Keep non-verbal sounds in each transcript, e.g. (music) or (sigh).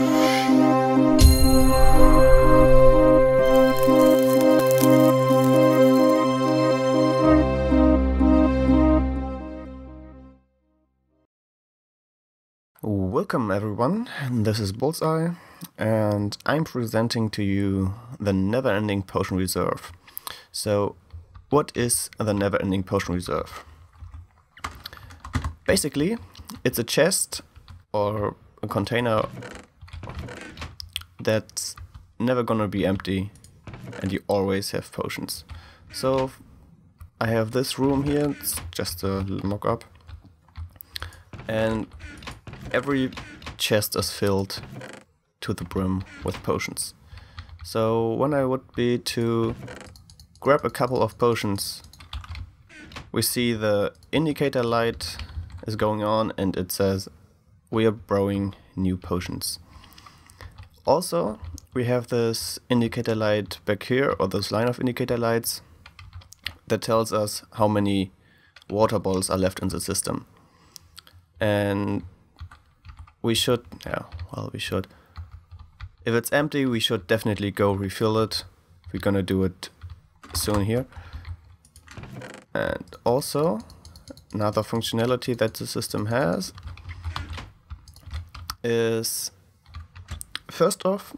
Welcome everyone, this is Bullsaye, and I'm presenting to you the Never-Ending Potion Reserve. So, what is the Never-Ending Potion Reserve? Basically, it's a chest or a container that's never gonna be empty and you always have potions. So, I have this room here, it's just a mock-up, and every chest is filled to the brim with potions. So when I would be to grab a couple of potions, we see the indicator light is going on and it says we are brewing new potions. Also, we have this indicator light back here, or this line of indicator lights, that tells us how many water bottles are left in the system. And we should, yeah, well, we should. If it's empty, we should definitely go refill it. We're gonna do it soon here. And also, another functionality that the system has is, first off,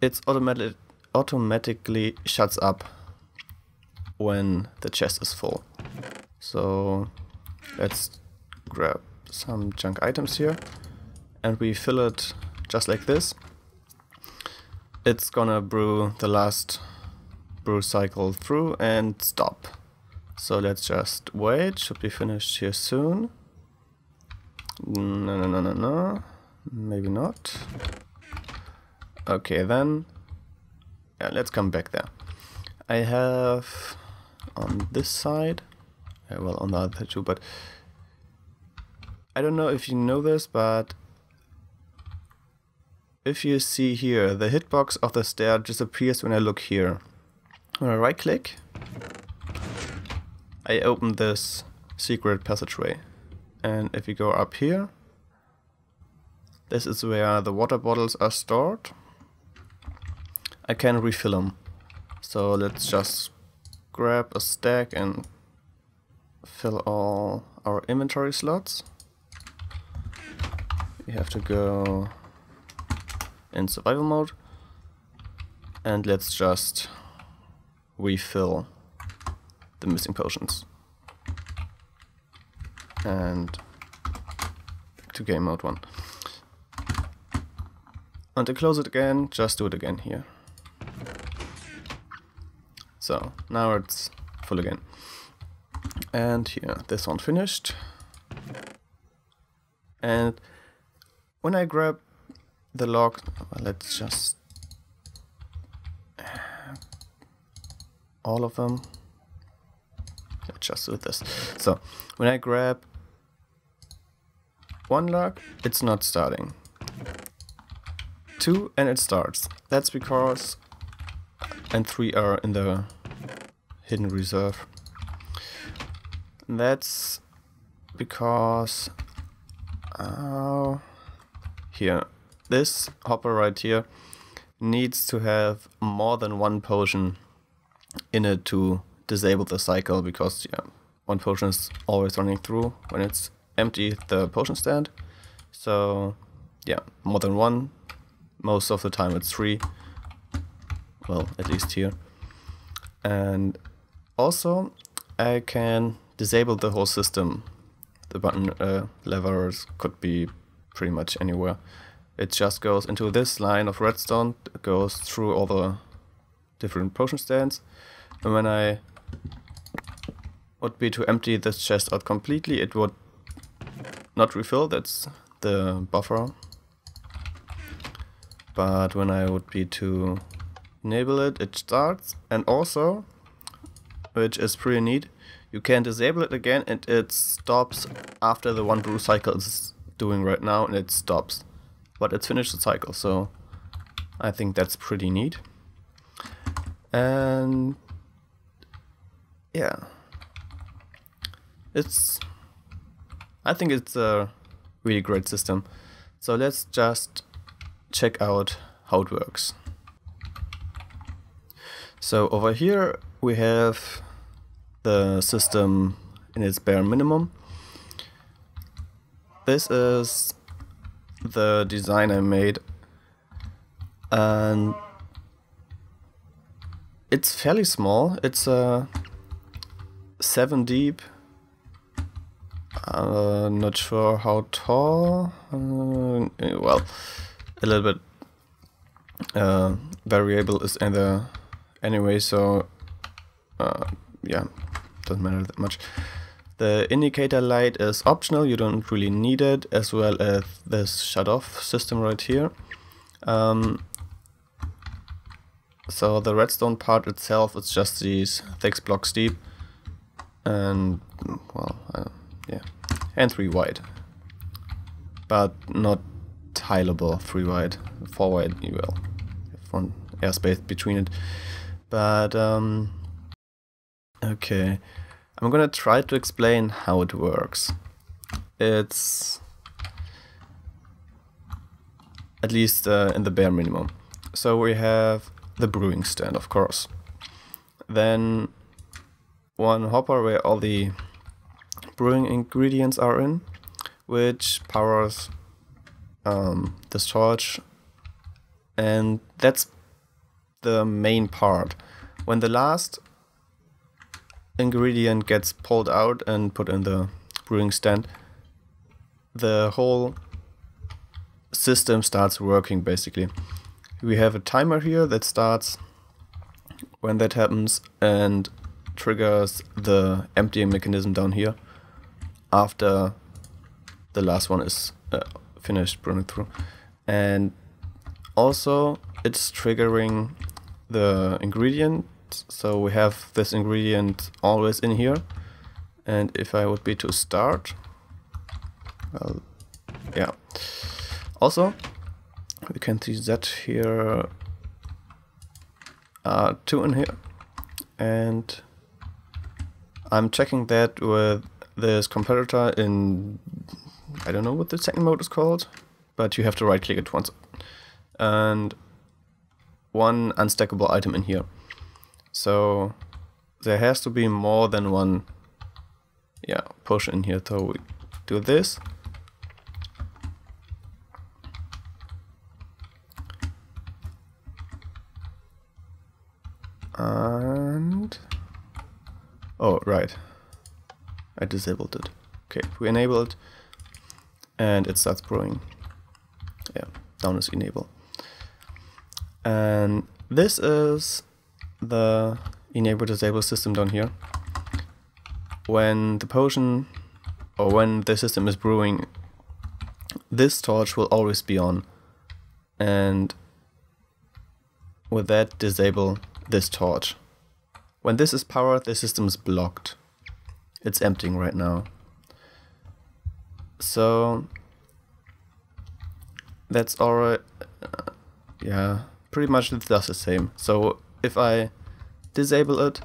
it's automatic automatically shuts up when the chest is full. So let's grab some junk items here and we fill it just like this, it's gonna brew the last brew cycle through and stop. So let's just wait, should be finished here soon. No, no, no, no, no, maybe not. Okay, then, yeah, let's come back there. I have on this side, well on the other two, but I don't know if you know this, but if you see here, the hitbox of the stair disappears when I look here. When I right click, I open this secret passageway. And if you go up here, this is where the water bottles are stored. I can refill them. So let's just grab a stack and fill all our inventory slots. We have to go in survival mode. And let's just refill the missing potions. And to game mode 1. And to close it again, just do it again here. So, now it's full again. And here, this one finished. And when I grab the log, let's just all of them. Let's just do this. So when I grab one log, it's not starting. Two and it starts. That's because and three are in the hidden reserve. And that's because uh, here this hopper right here needs to have more than one potion in it to disable the cycle because yeah, one potion is always running through when it's empty the potion stand. So yeah, more than one. Most of the time it's three. Well, at least here. And also I can disable the whole system. The button uh, levers could be pretty much anywhere it just goes into this line of redstone, it goes through all the different potion stands, and when I would be to empty this chest out completely, it would not refill, that's the buffer. But when I would be to enable it, it starts, and also, which is pretty neat, you can disable it again and it stops after the one brew cycle is doing right now and it stops but it's finished the cycle, so I think that's pretty neat. And yeah, it's I think it's a really great system. So let's just check out how it works. So over here we have the system in its bare minimum. This is the design I made and it's fairly small. It's a uh, 7 deep. Uh, not sure how tall. Uh, well, a little bit uh, variable is in the anyway, so uh, yeah, doesn't matter that much. The indicator light is optional, you don't really need it, as well as this shut off system right here. Um, so the redstone part itself is just these thick blocks deep and well uh, yeah and three wide but not tileable three wide four wide you will one airspace between it but um okay I'm gonna try to explain how it works it's at least uh, in the bare minimum so we have the brewing stand, of course. Then one hopper where all the brewing ingredients are in, which powers um, the storage, and that's the main part. When the last ingredient gets pulled out and put in the brewing stand, the whole system starts working basically. We have a timer here that starts when that happens and triggers the emptying mechanism down here after the last one is uh, finished brewing through. And also it's triggering the ingredient so we have this ingredient always in here. And if I would be to start well yeah. Also we can see that here uh, two in here. And I'm checking that with this comparator in I don't know what the second mode is called but you have to right click it once. And one unstackable item in here so there has to be more than one yeah push in here so we do this And... Oh, right. I disabled it. Okay, we enable it. And it starts brewing. Yeah, down is enable. And this is the enable disable system down here. When the potion or when the system is brewing, this torch will always be on. And with that disable this torch. When this is powered, the system is blocked. It's emptying right now. So that's alright. Uh, yeah, pretty much it does the same. So if I disable it,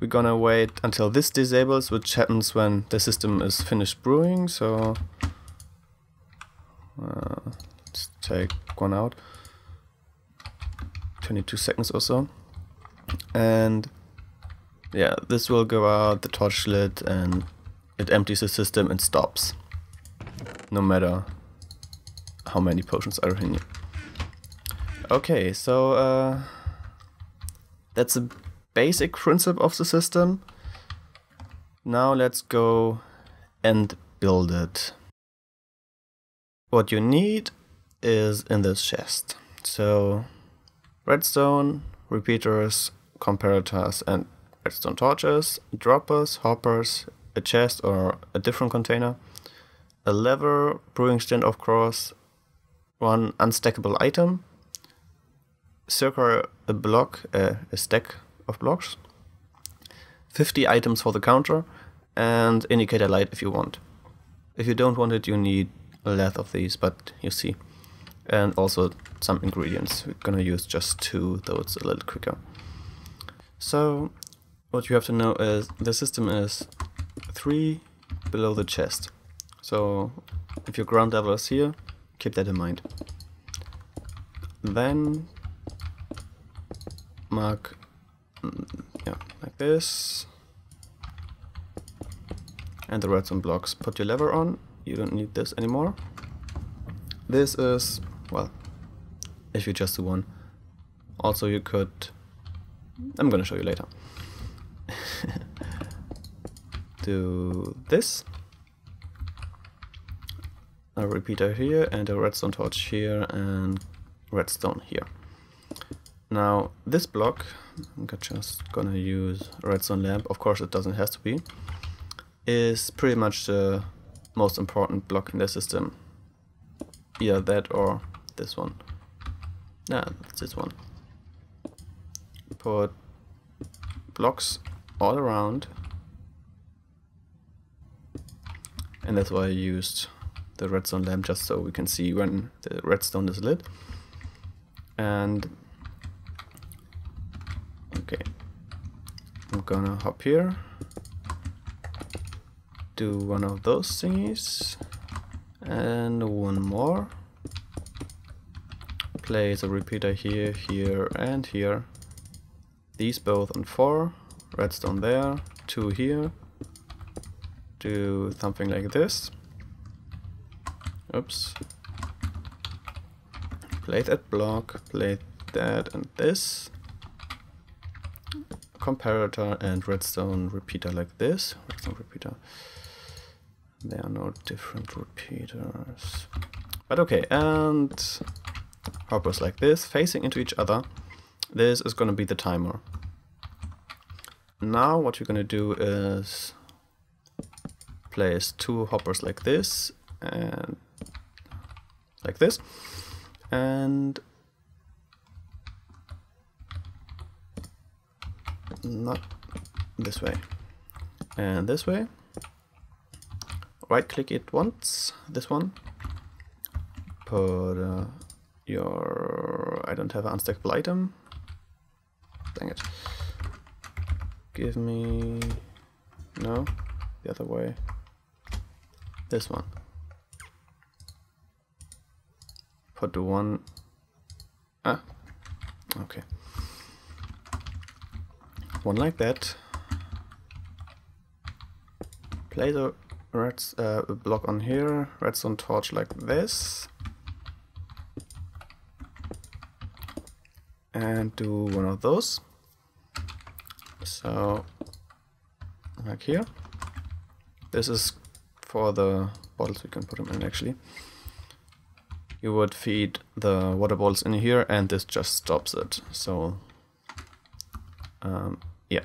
we're gonna wait until this disables, which happens when the system is finished brewing. So uh, let's take one out. 22 seconds or so. And yeah, this will go out, the torch lit, and it empties the system and stops. No matter how many potions are in here. Okay, so uh, that's a basic principle of the system. Now let's go and build it. What you need is in this chest. So redstone, repeaters, comparators, and redstone torches, droppers, hoppers, a chest or a different container, a lever, brewing stand of course, one unstackable item, circle a block, uh, a stack of blocks, 50 items for the counter, and indicator light if you want. If you don't want it, you need a lot of these, but you see and also some ingredients. We're gonna use just two, though it's a little quicker. So what you have to know is the system is three below the chest. So if your ground level is here, keep that in mind. then mark mm, yeah like this. And the redstone blocks. Put your lever on. You don't need this anymore. This is well if you just do one. Also you could I'm gonna show you later. (laughs) Do this. A repeater here and a redstone torch here and redstone here. Now this block, I'm just gonna use redstone lamp, of course it doesn't have to be, is pretty much the most important block in the system. Either that or this one. Yeah, it's this one. Put blocks all around and that's why I used the redstone lamp just so we can see when the redstone is lit. And okay, I'm gonna hop here, do one of those thingies, and one more. Place a repeater here, here, and here. These both on four, redstone there, two here. Do something like this. Oops. Play that block, play that and this. Comparator and redstone repeater like this. Redstone repeater. There are no different repeaters. But okay, and hoppers like this, facing into each other. This is going to be the timer. Now what you're going to do is place two hoppers like this and like this and not this way. And this way. Right click it once this one. Put uh, your I don't have an unstackable item. Dang it. Give me no the other way. This one. Put the one ah okay one like that. Place a red uh, block on here. Redstone torch like this. And do one of those. So like here. This is for the bottles we can put them in actually. You would feed the water balls in here and this just stops it. So um, yeah.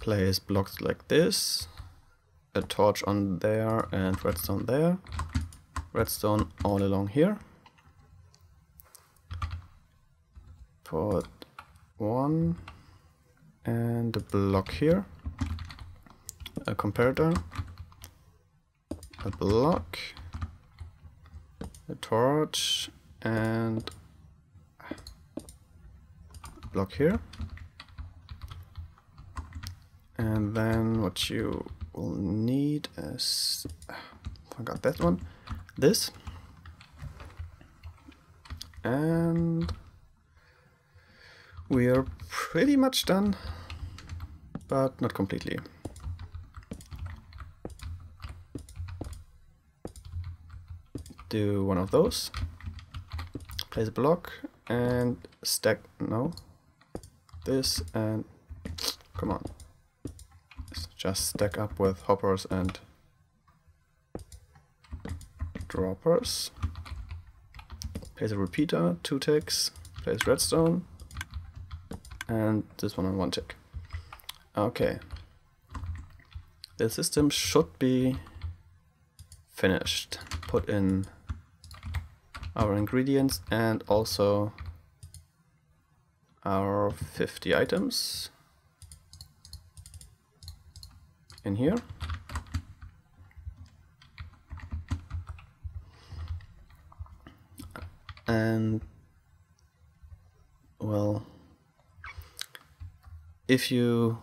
Place blocks like this, a torch on there and redstone there, redstone all along here. Put one and a block here, a comparator, a block, a torch and block here. And then what you will need is I forgot that one this. And we are pretty much done but not completely. Do one of those. Place a block and stack, no, this and come on. Just stack up with hoppers and droppers. Place a repeater, two ticks, place redstone, and this one on one tick. Okay. The system should be finished. Put in our ingredients and also our 50 items in here. And well, if you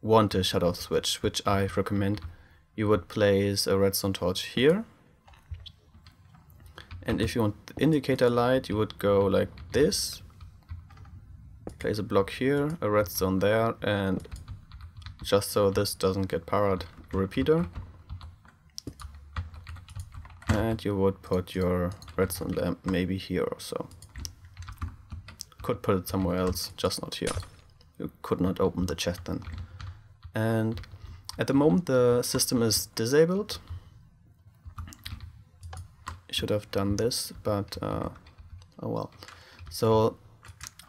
want a shut-off switch, which I recommend, you would place a redstone torch here And if you want the indicator light, you would go like this. Place a block here, a redstone there, and just so this doesn't get powered, a repeater. And you would put your redstone lamp maybe here or so. Could put it somewhere else, just not here. You could not open the chest then. And at the moment the system is disabled. Should have done this, but uh, oh well. So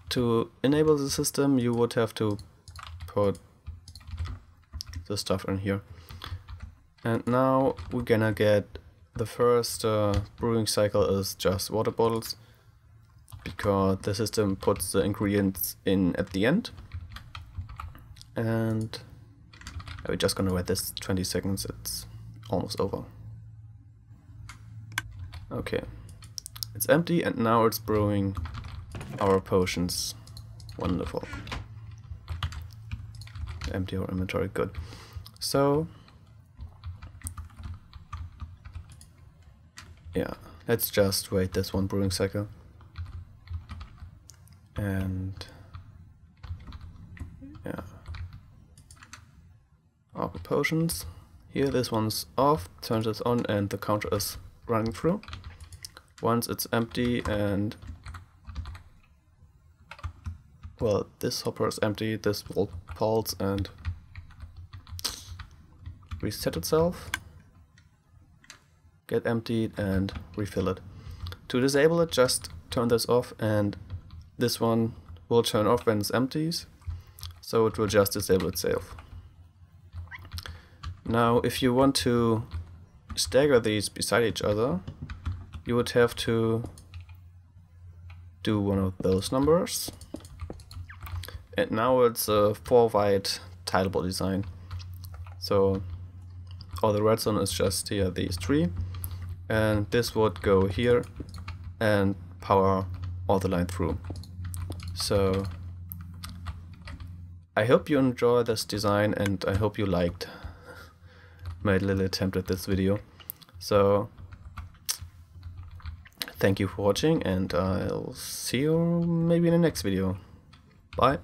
to enable the system you would have to put the stuff in here. And now we're gonna get the first uh, brewing cycle is just water bottles because the system puts the ingredients in at the end. And we're just gonna wait this 20 seconds, it's almost over. Okay, it's empty and now it's brewing our potions. Wonderful. Empty our inventory, good. So, yeah, let's just wait this one brewing cycle. And, yeah. Our potions. Here this one's off, turns it on and the counter is running through. Once it's empty and well, this hopper is empty, this will pulse and reset itself, get emptied and refill it. To disable it, just turn this off and this one will turn off when it's empties, so it will just disable itself. Now, if you want to stagger these beside each other, you would have to do one of those numbers. And now it's a four wide tileable design. So all the redstone is just here, these three. And this would go here and power all the line through. So I hope you enjoy this design and I hope you liked (laughs) my little attempt at this video. So thank you for watching and I'll see you maybe in the next video. Bye.